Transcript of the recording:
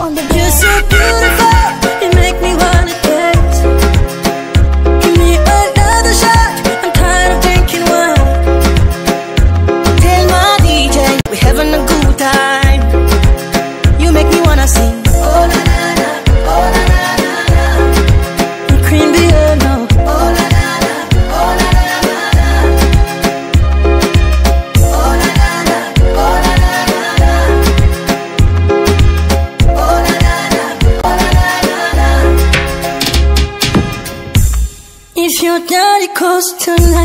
on the so beautiful If your daddy calls tonight